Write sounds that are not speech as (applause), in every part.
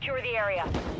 Secure the area.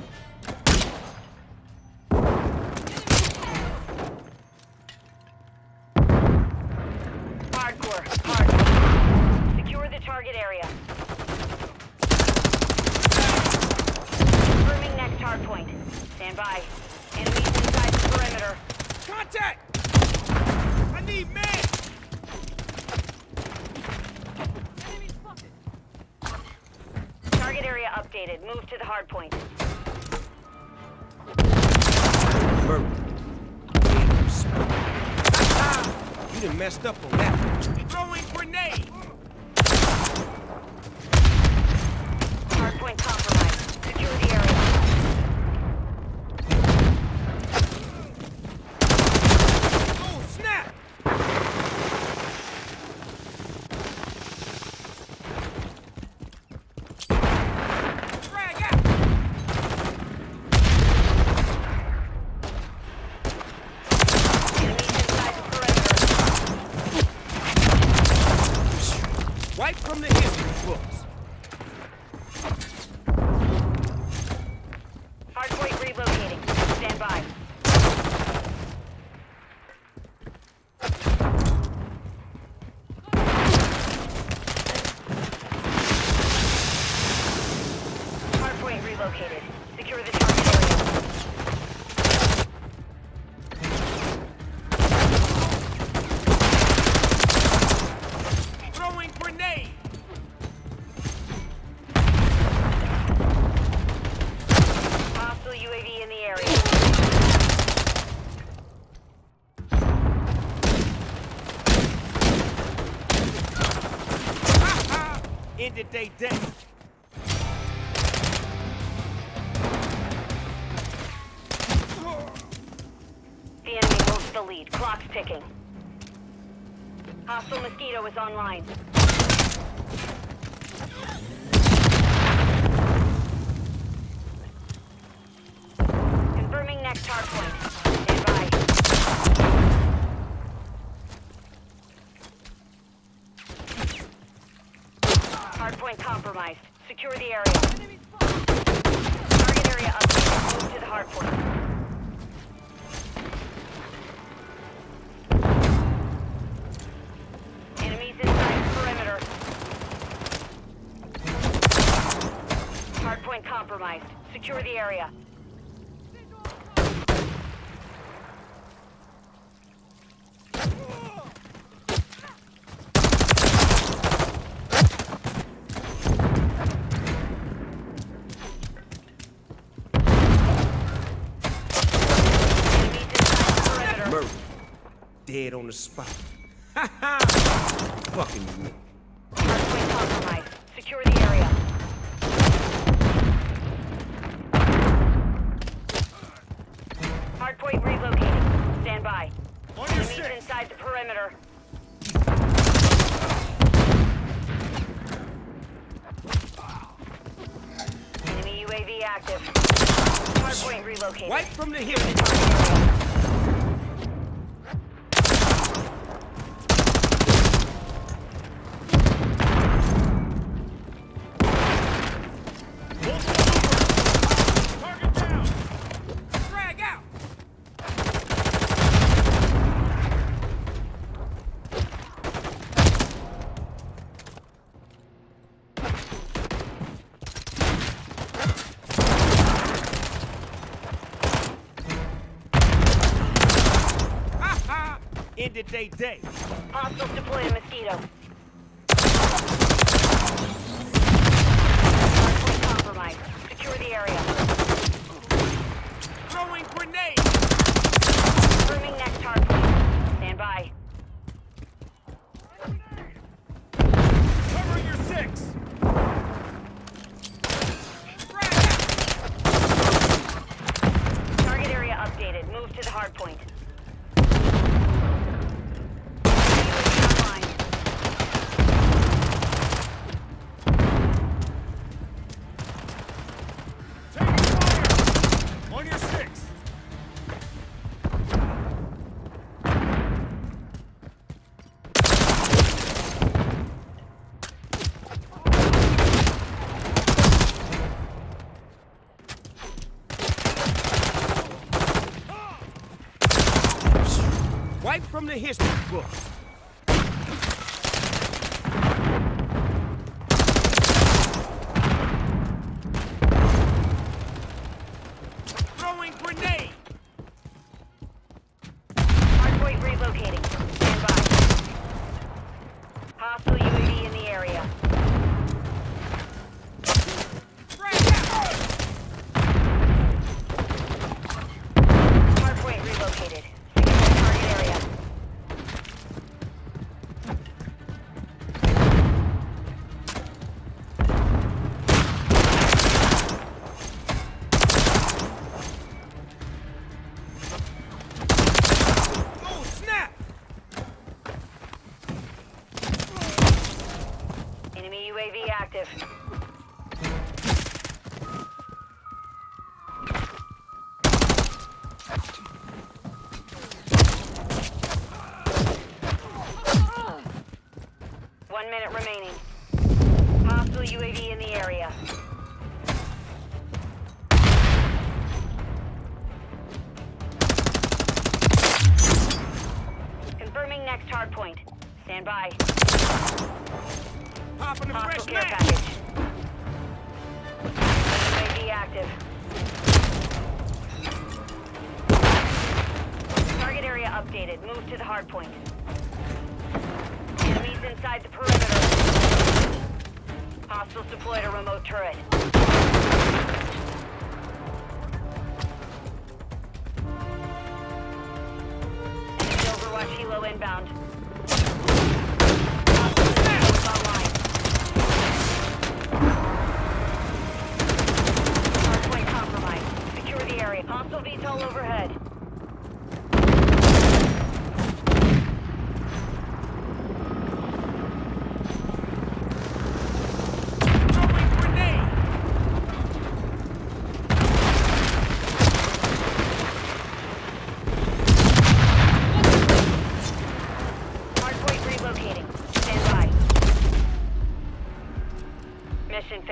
Messed up on that. They day. The enemy holds the lead. Clock's ticking. Hostile Mosquito is online. Confirming next hardpoint. Stand by. Hardpoint compromised. Secure the area. Target area updated. Move to the inside perimeter. Hardpoint compromised. Secure the area. Dead on the spot. Ha ha! Fucking with me. Hardpoint compromised. Secure the area. Hardpoint relocated. Stand by. On your Enemies six. inside the perimeter. Enemy UAV active. Hardpoint relocated. Right from the hip. They day. Hostiles a mosquito. history.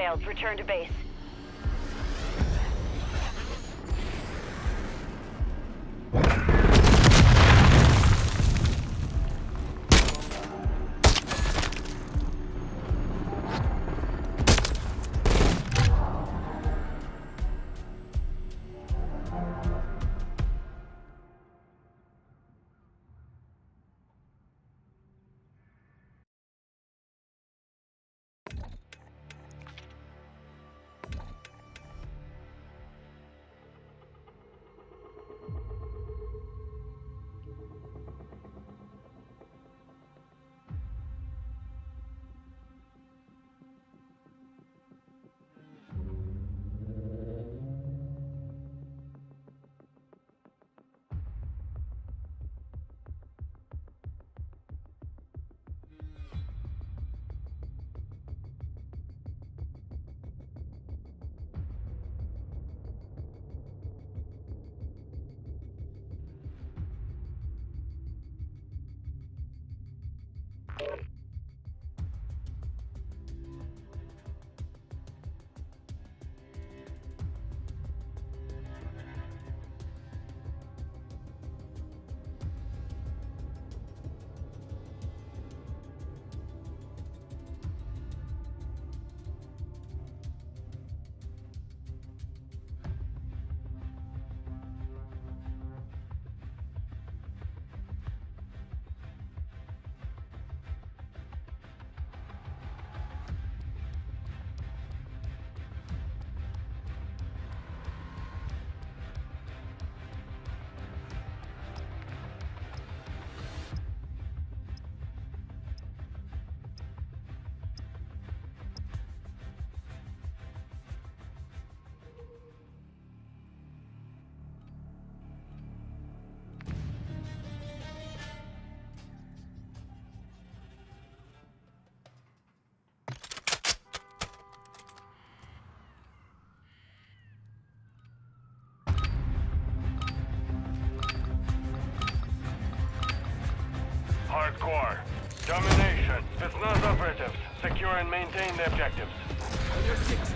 failed. Return to base. core. Domination. Spetsnaz operatives. Secure and maintain the objectives. Under six.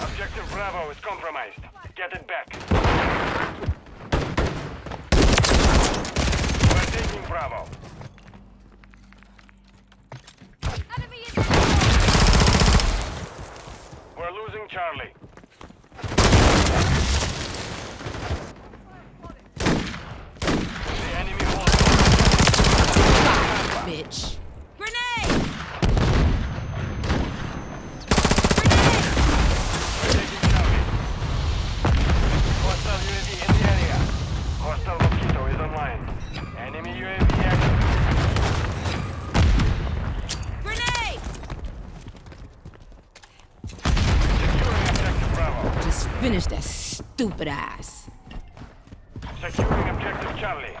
Objective Bravo is compromised. Get it back. We're taking Bravo. Stupid ass. Securing objective Charlie.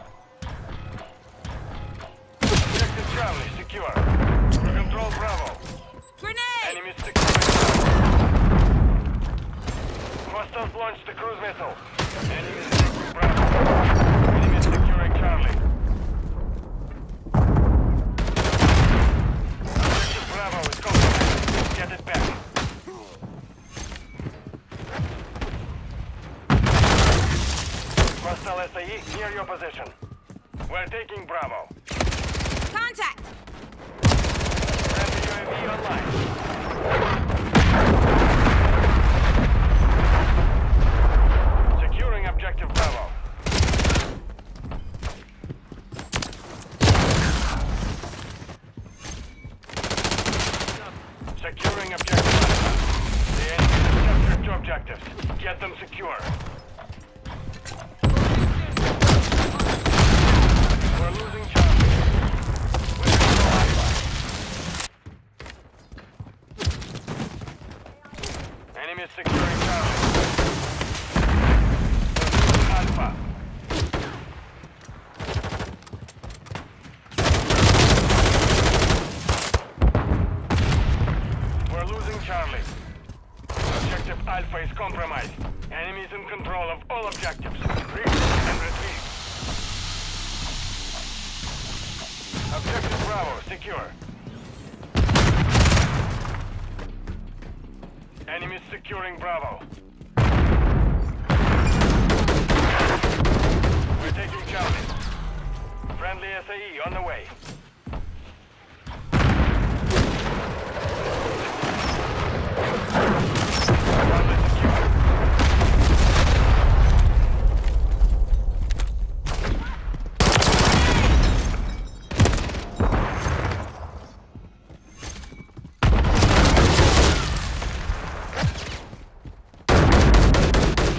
Objective Charlie secure. We control Bravo. Grenade! Enemy securing. Hostiles launched the cruise missile. Enemy securing Bravo. Enemy securing Charlie. Objective Bravo is compromised. Get it back. Hostile SAE near your position. We're taking Bravo. Contact! UAV online. Securing objective Bravo. Securing objective Alpha. The enemy has captured two objectives. Get them secure. Enemy securing Alpha. We're losing Charlie. Objective Alpha is compromised. Enemies in control of all objectives. Reach and retrieve. Objective Bravo secure. Securing Bravo. We're taking Charlie. Friendly SAE on the way. Friendly secure.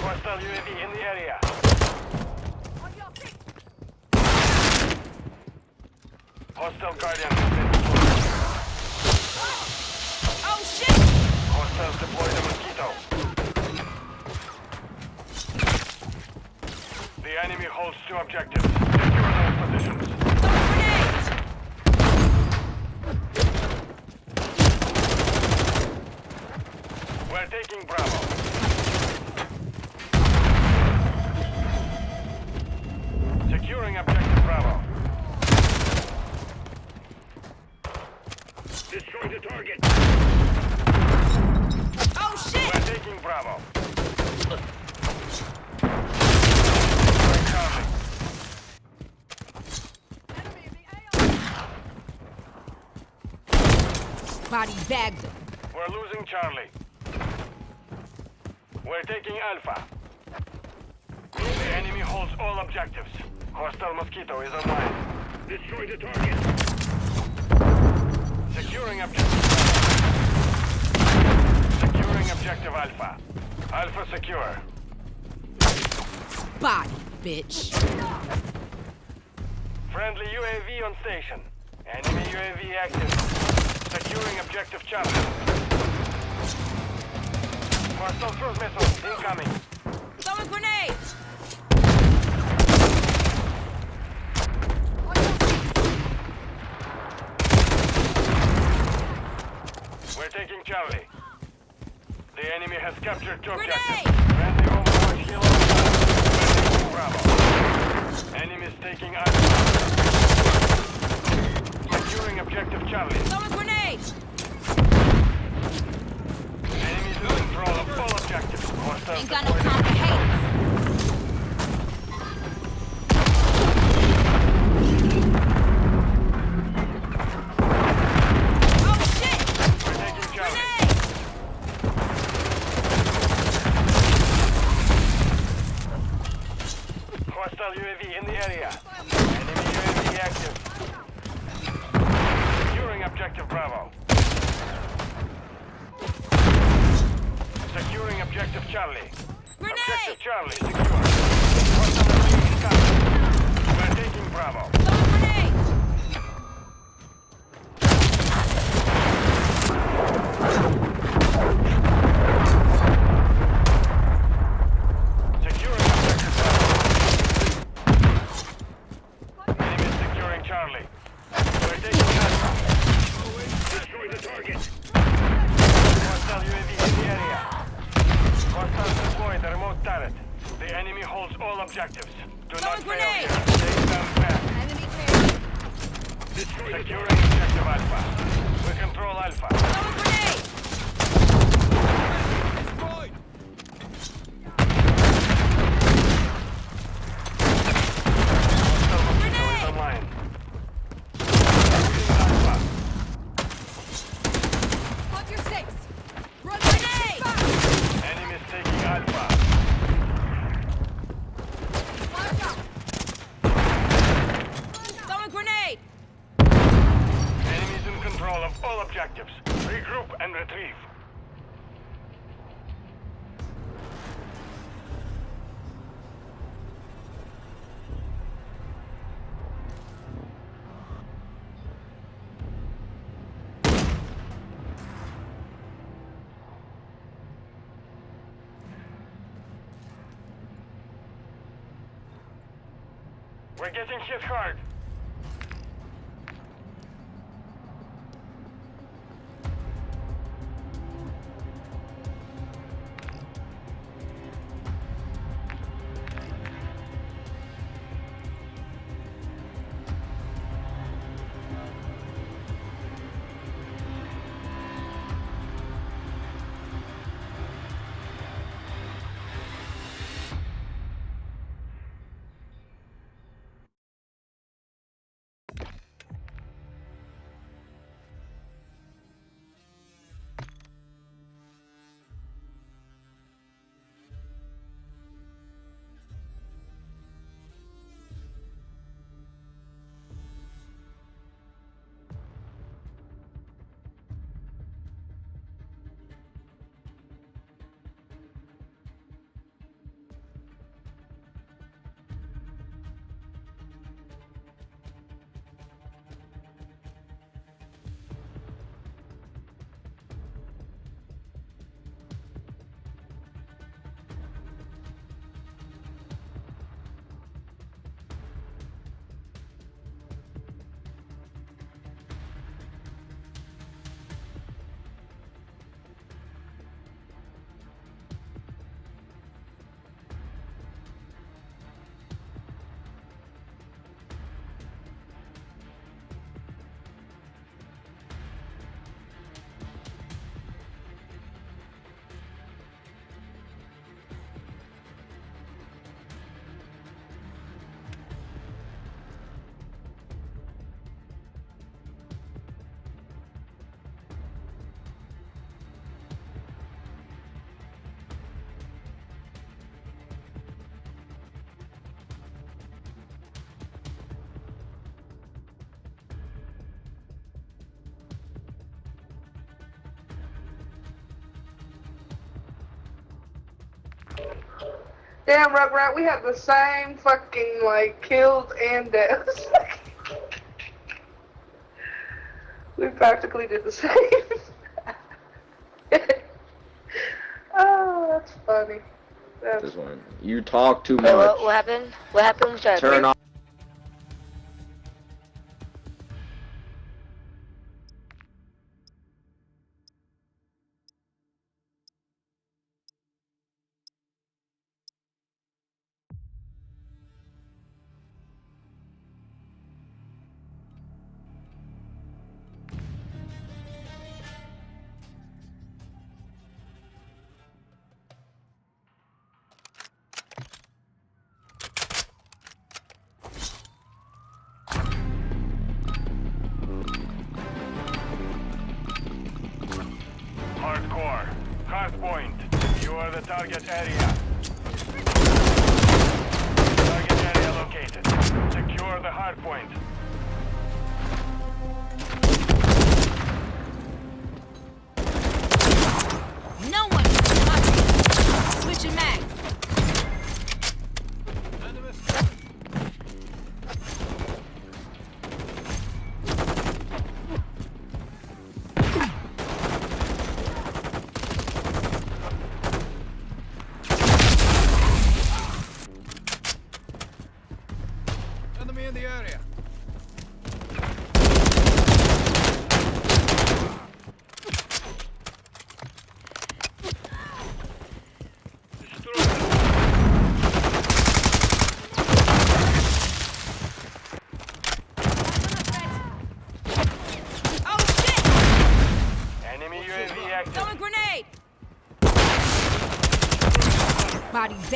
Hostile UAV in the area. Hostile Guardian has been deployed. Oh shit! Hostiles deploy the Mosquito. The enemy holds two objectives. Secure those positions. Grenade! We're taking Bravo. Securing objective Bravo. Destroy the target. Oh shit! We're taking Bravo. Securing Charlie. Body bagged him. We're losing Charlie. We're taking Alpha. The enemy holds all objectives. Hostile Mosquito is online. Destroy the target. Securing objective. Securing objective Alpha. Alpha secure. Body, bitch. Friendly UAV on station. Enemy UAV active. Securing objective Charlie. Hostile cruise missile incoming. Throwing grenade! We're taking Charlie. The enemy has captured two objectives. Friendly Overwatch. We're Bravo. Enemies taking Alpha. Securing objective Charlie. Control full. Ain't got no time for haters. Objective Charlie. Objective Charlie secure. Hostile UAV scouted. We're taking Bravo. Throwing grenade objective Bravo. Enemy securing Charlie. We're taking Alpha. Destroy the target. Hostile UAV in the area. Hostiles deployed the remote turret. The enemy holds all objectives. Do not Throwing fail grenade. here. Stay stand fast. Enemy clear. Securing objective Alpha. We control Alpha. Throwing grenade! Destroyed! Hostile mosquito is online. Securing Alpha. Watch your six! Run grenade! Enemies taking Alpha. Watch out! Throwing grenade! Enemies in control of all objectives. Regroup and retrieve. We're getting hit Damn, Rugrat, we had the same fucking, like, kills and deaths. (laughs) we practically did the (laughs) same. (laughs) oh, that's funny. That's This one. You talk too Wait, much. what, what happened? What happened? Turn off.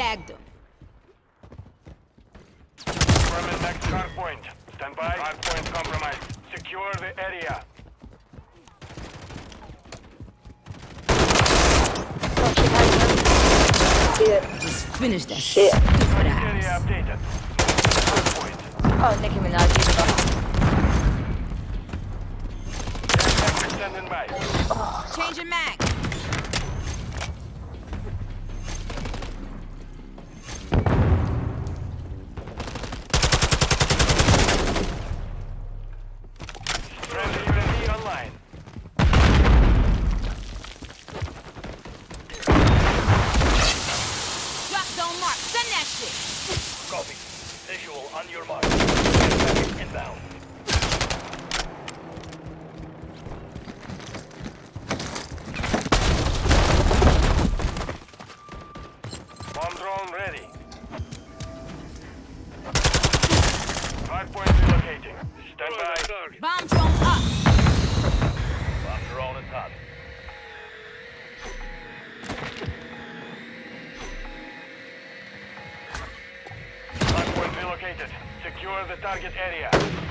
bagged him. Stand. Bomb drone up. Bomb drone atop. Hardpoint relocated. Secure the target area.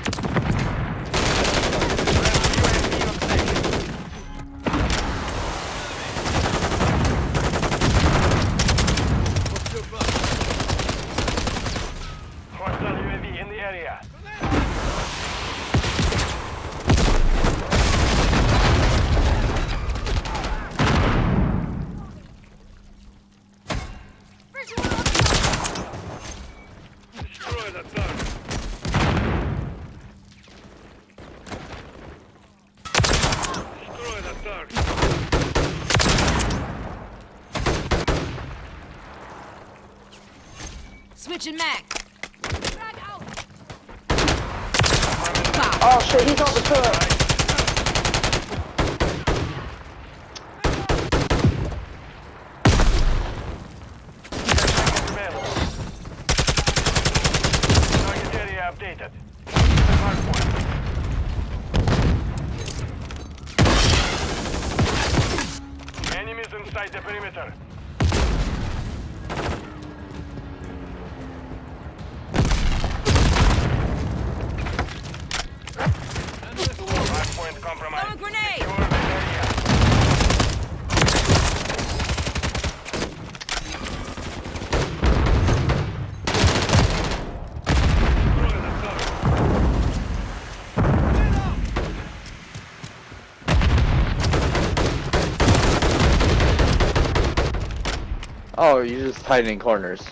Oh, you're just hiding corners?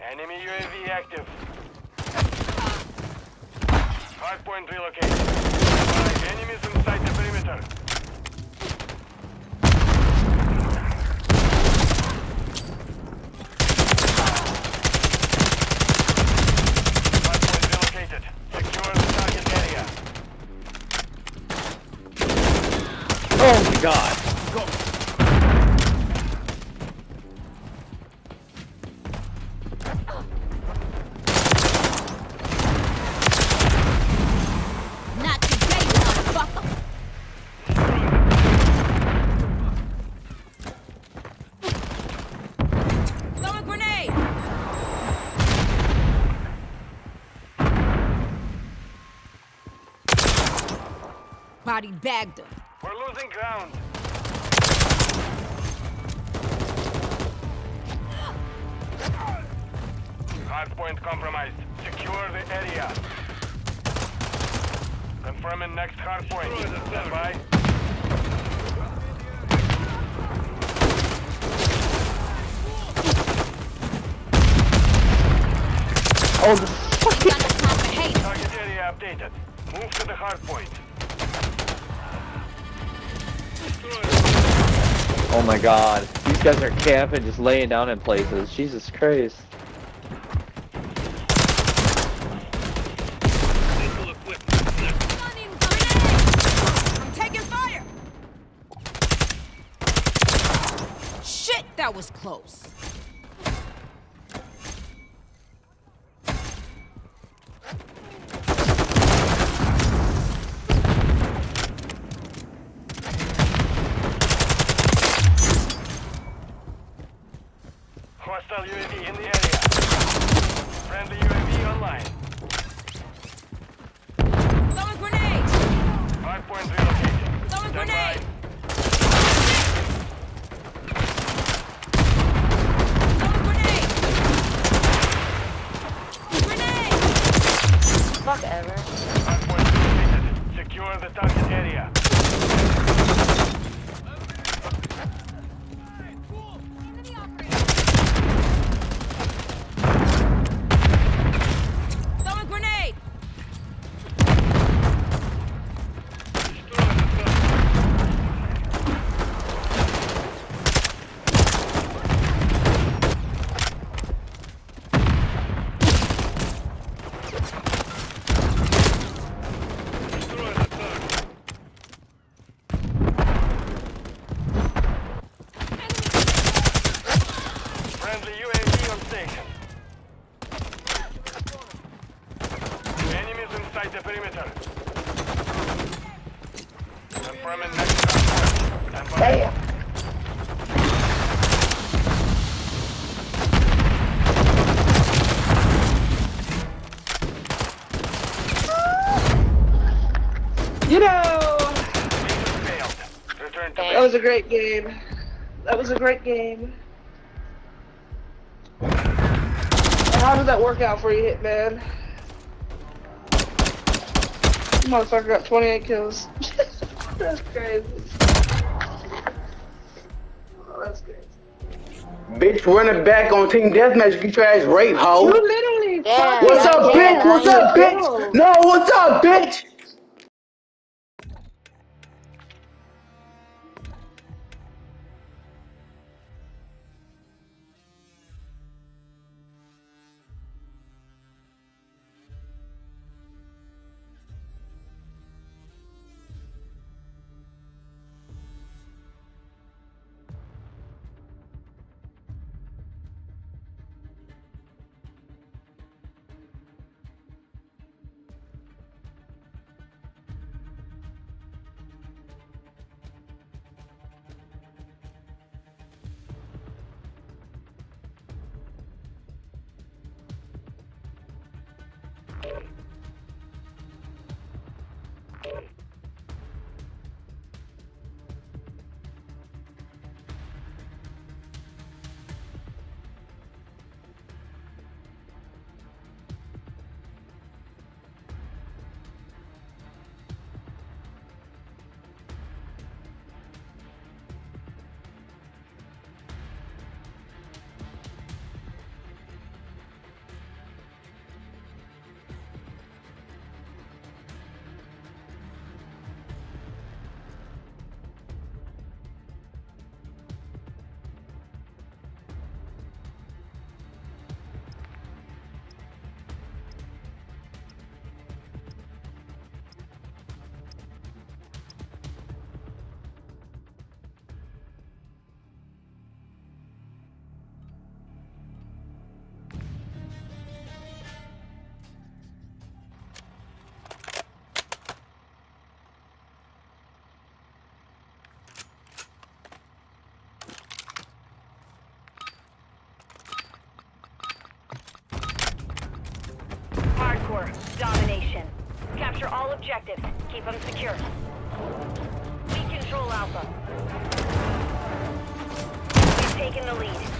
Enemy UAV active. gagged. Oh my god. These guys are camping, just laying down in places. Jesus Christ. Shit, that was close. Hostile UAV in the area. Friendly UAV online. Throwing grenade! Hardpoint relocating. Throwing Stand grenade! by. Throwing grenade! Grenade! Fuck ever. Hardpoint relocated. Secure the target area. Enemy operator! Throwing grenade! Friendly UAV on station. Enemies inside the perimeter. You know, that was a great game. That was a great game. How did that work out for you, Hitman? Motherfucker got 28 kills. That's crazy. Oh, that's crazy. Bitch running back on Team Deathmatch, get your ass raped, You hoe. literally Yeah. What's up, Yeah, bitch? What's up, bitch? No, what's up, bitch? Keep them secure. We control Alpha. We've taken the lead.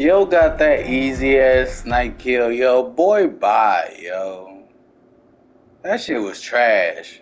Yo got that easy ass night kill, yo. Boy, bye, yo. That shit was trash.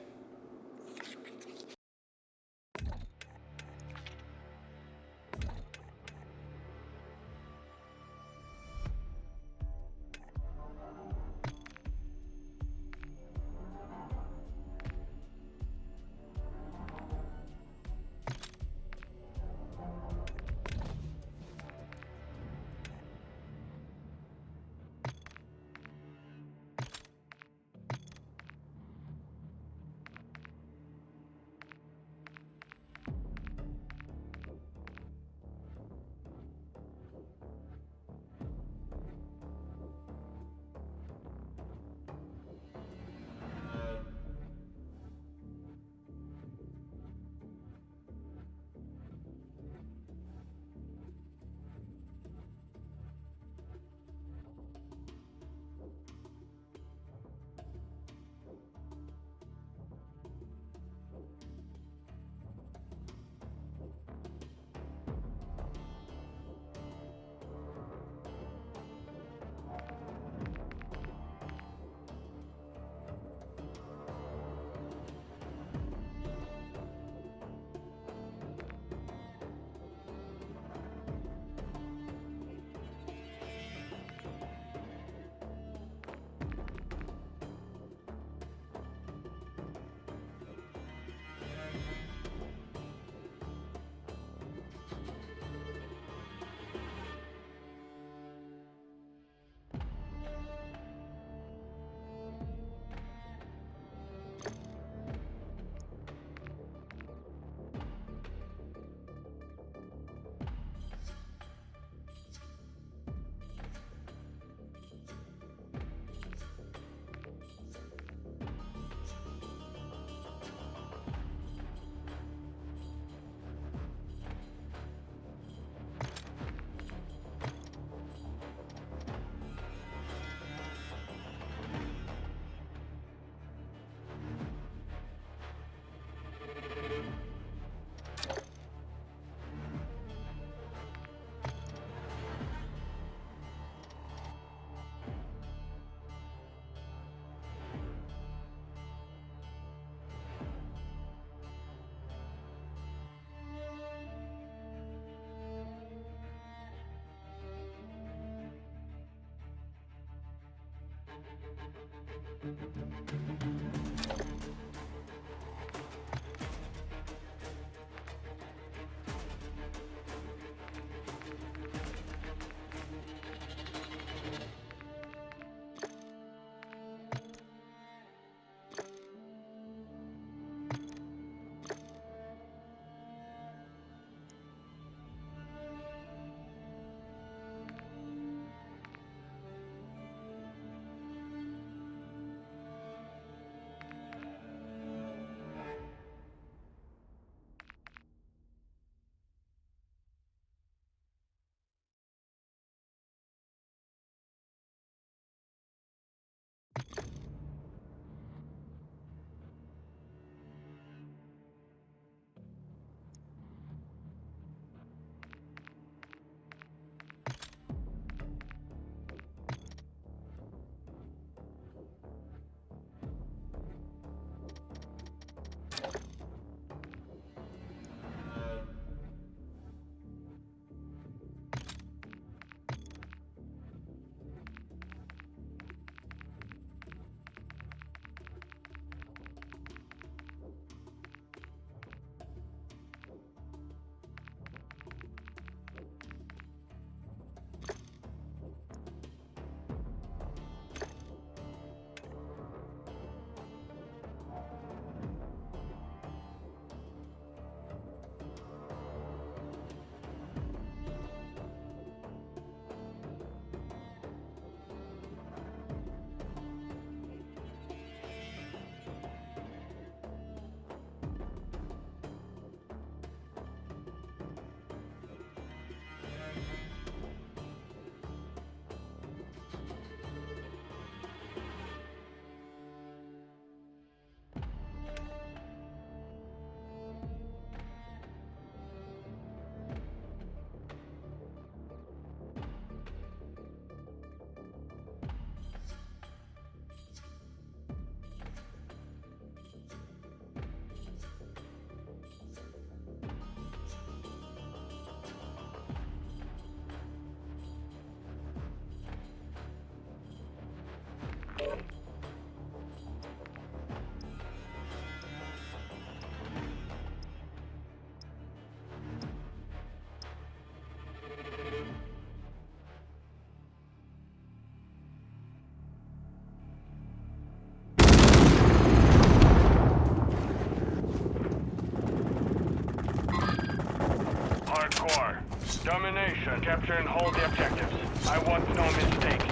Capture and hold the objectives. I want no mistakes.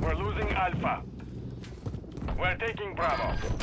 We're losing Alpha. We're taking Bravo.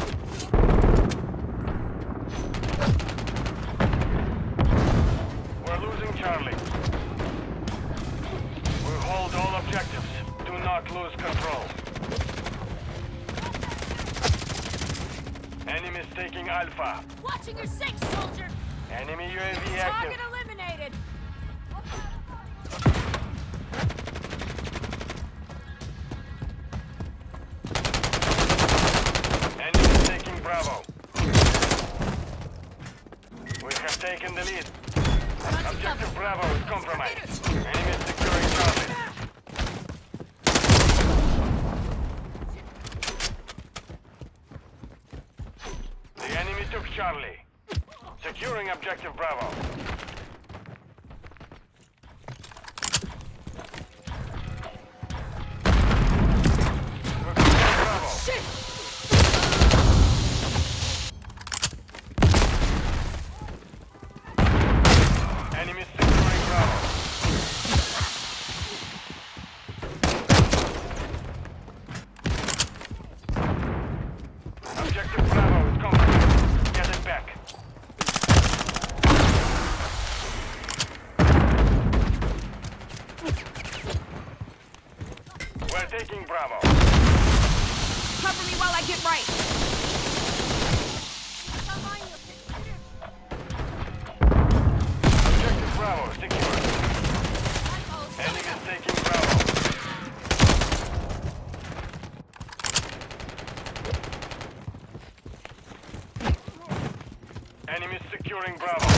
losing Bravo.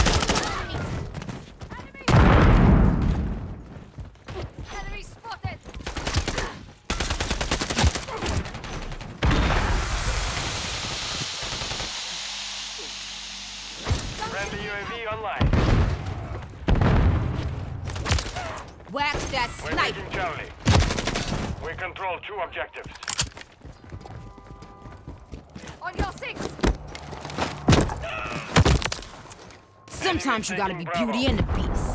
Whack that sniper. Sometimes you gotta be Beauty and the Beast.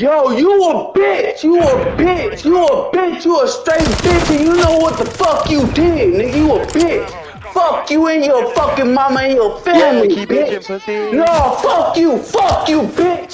Yo, you a bitch, you a bitch, you a bitch, you a straight bitch, and you know what the fuck you did, nigga, you a bitch. Fuck you and your fucking mama and your family, yeah, bitch. No, fuck you, fuck you, bitch.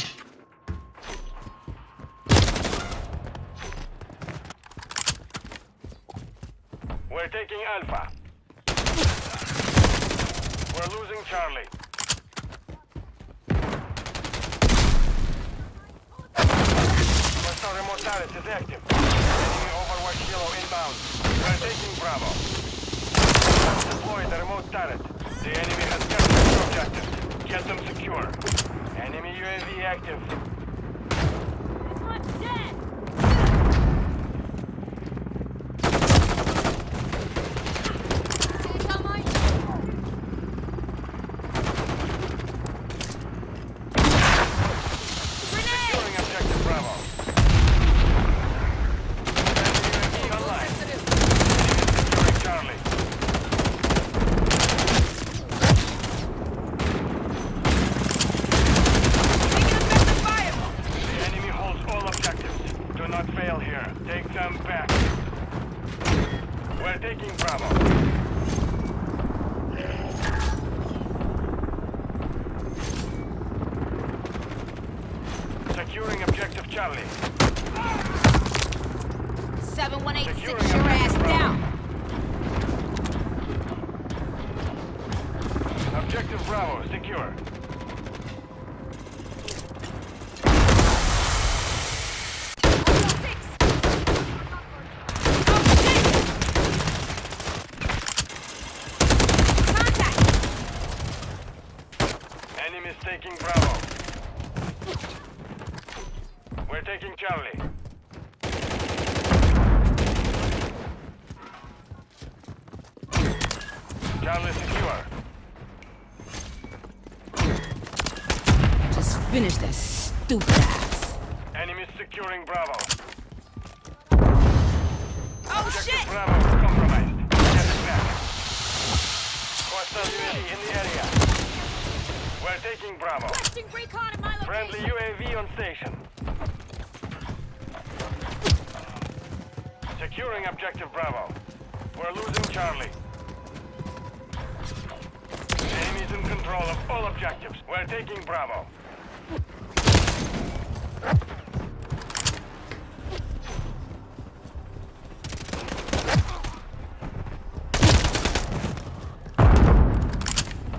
control of all objectives. We're taking Bravo.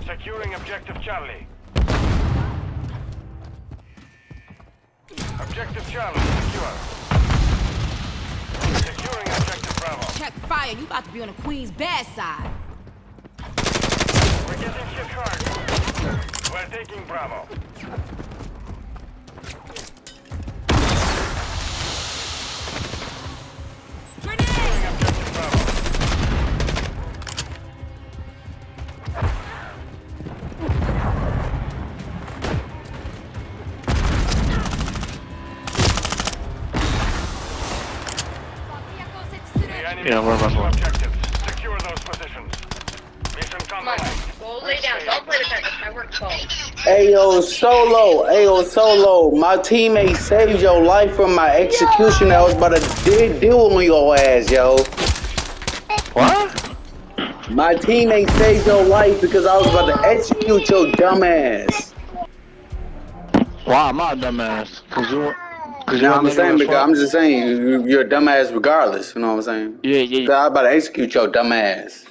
Securing objective Charlie. Objective Charlie secure. Securing objective Bravo. Check fire. You about to be on the Queen's bad side. We're getting ship hard. We're taking Bravo. Yeah, we're about Ayo, Solo, ayo, Solo, my teammate saved your life from my execution. I was about to de- deal with your ass, yo. What? My teammate saved your life because I was about to execute your dumb ass. Why am I a dumbass? Cause you, cause you. No, I'm saying because I'm just saying you- you're a dumbass regardless. You know what I'm saying? Yeah, yeah. So I was about to execute your dumb ass.